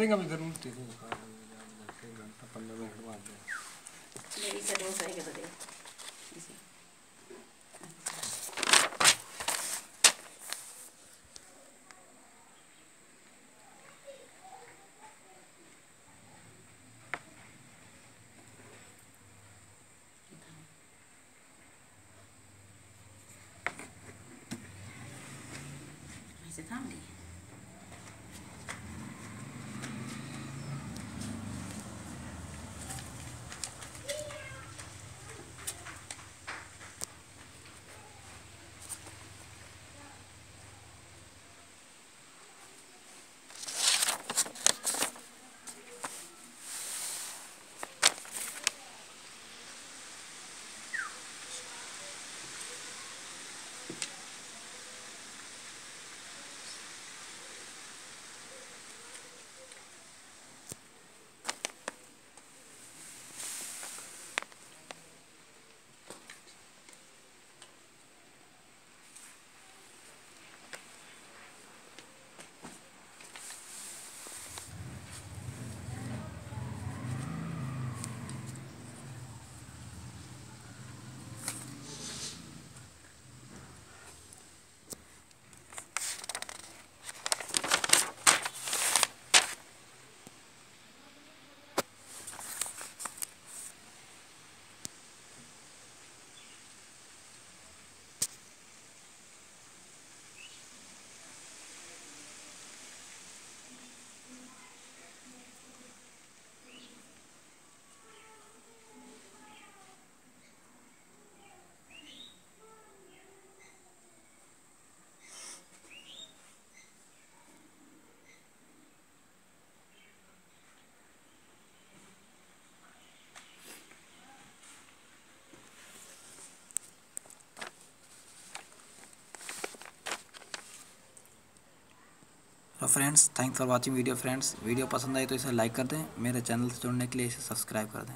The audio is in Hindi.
venga a vedere l'ultimo. Friends thanks for watching video friends video पसंद आई तो इसे लाइक कर दें। मेरे चैनल से जुड़ने के लिए इसे सब्सक्राइब कर दें।